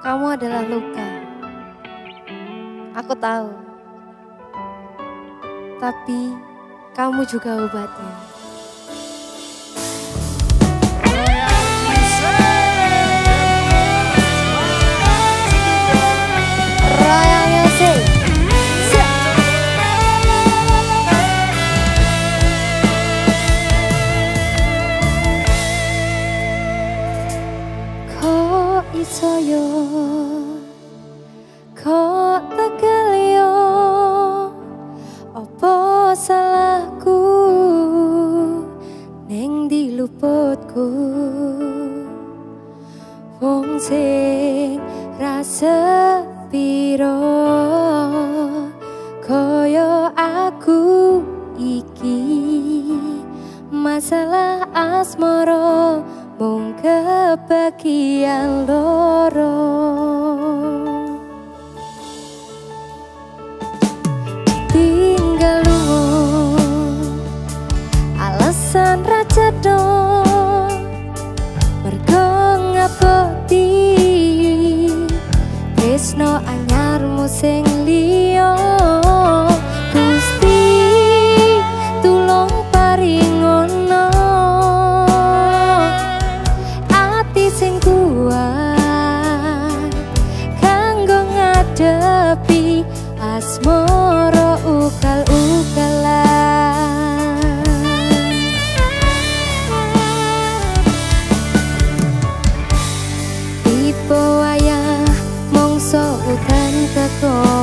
Kamu adalah luka. Aku tahu. Tapi kamu juga obatnya. sing rasa piro. Koyo aku iki masalah asmara mung kepekian loro. Tinggal lu alasan raja dong. Tresno Krisno anyarmu sing liyong そう歌に書こう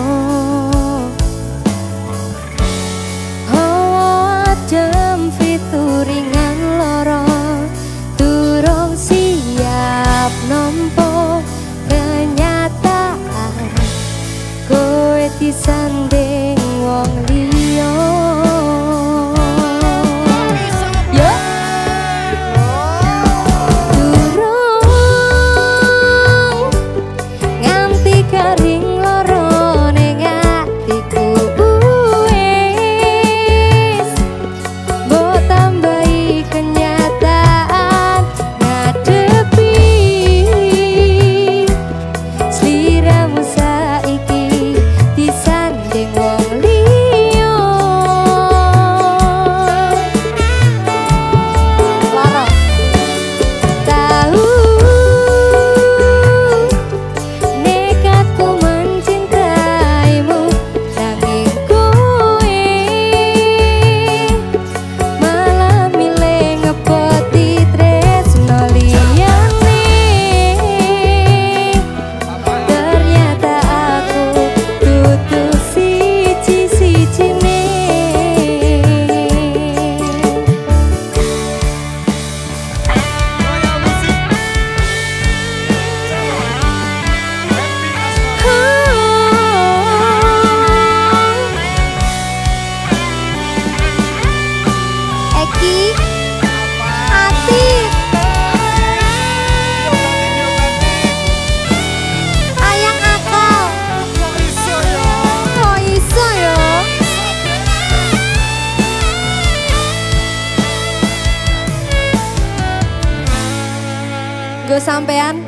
Sampean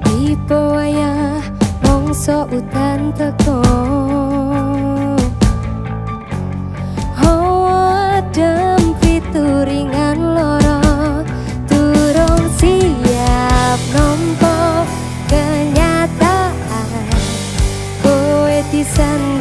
Tipe ringan mongso utan teko Kenyata, kenyataan kuetisan.